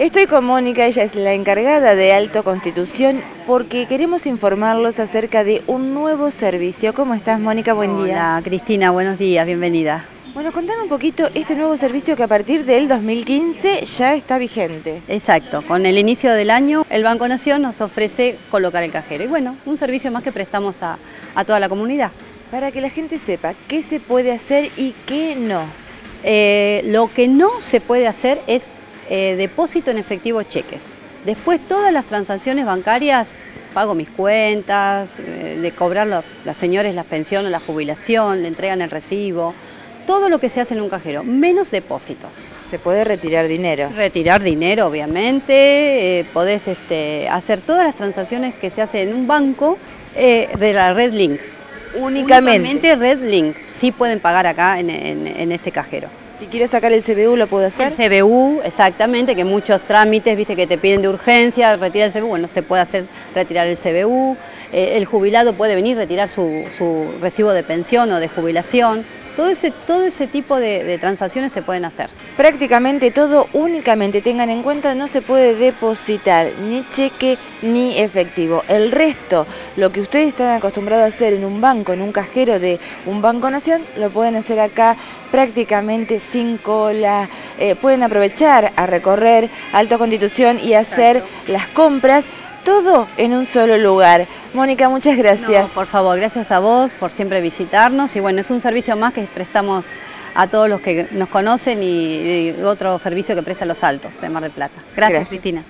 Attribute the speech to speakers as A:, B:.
A: Estoy con Mónica, ella es la encargada de Alto Constitución, porque queremos informarlos acerca de un nuevo servicio. ¿Cómo estás, Mónica? Buen día.
B: Hola, Cristina, buenos días, bienvenida.
A: Bueno, contame un poquito este nuevo servicio que a partir del 2015 ya está vigente.
B: Exacto, con el inicio del año el Banco Nación nos ofrece colocar el cajero. Y bueno, un servicio más que prestamos a, toda la comunidad.
A: Para que la gente sepa qué se puede hacer y qué no.
B: Eh, lo que no se puede hacer es eh, depósito en efectivo cheques. Después todas las transacciones bancarias, pago mis cuentas, eh, de cobrar las señores las pensiones, la jubilación, le entregan el recibo, todo lo que se hace en un cajero, menos depósitos.
A: ¿Se puede retirar dinero?
B: Retirar dinero, obviamente, eh, podés este, hacer todas las transacciones que se hacen en un banco de la Red Link.
A: Únicamente.
B: Únicamente Red Link, sí pueden pagar acá en este cajero.
A: Si quiero sacar el CBU, ¿lo puedo hacer?
B: El CBU, exactamente, que muchos trámites, viste, que te piden de urgencia, retirar el CBU, bueno, se puede hacer retirar el CBU, eh, el jubilado puede venir a retirar su, su recibo de pensión o de jubilación, todo ese, todo ese tipo de, transacciones se pueden hacer.
A: Prácticamente todo únicamente, tengan en cuenta, no se puede depositar ni cheque ni efectivo. El resto, lo que ustedes están acostumbrados a hacer en un banco, en un cajero de un Banco Nación, lo pueden hacer acá prácticamente sin cola. Eh, pueden aprovechar a recorrer Alta Constitución y hacer las compras todo en un solo lugar. Mónica, muchas gracias.
B: por favor, gracias a vos por siempre visitarnos y bueno, es un servicio más que prestamos a todos los que nos conocen y, otro servicio que presta Los Altos de Mar del Plata. gracias. Cristina.